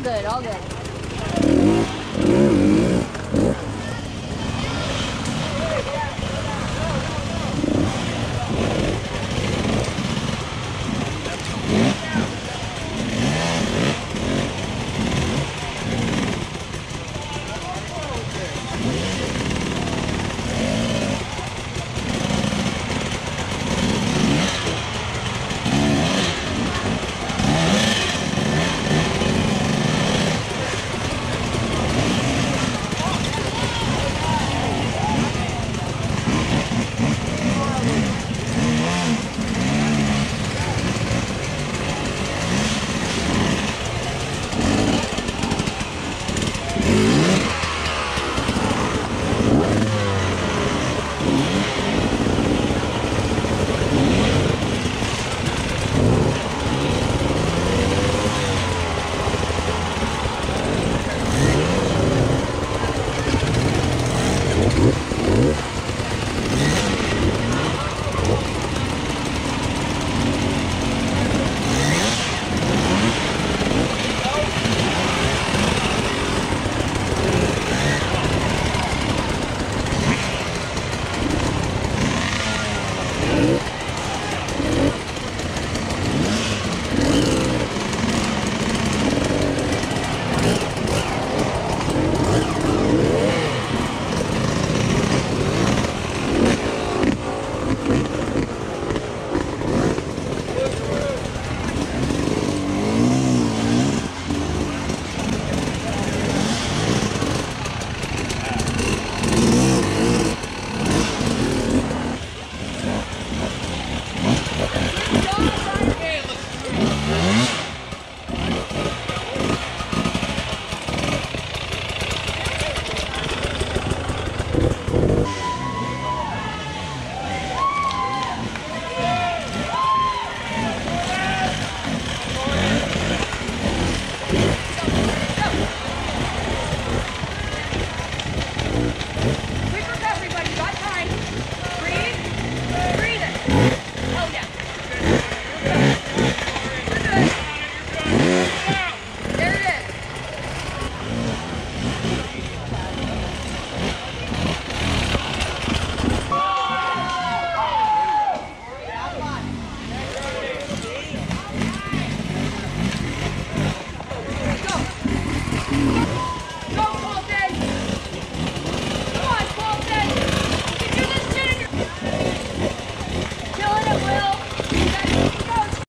All good, all good.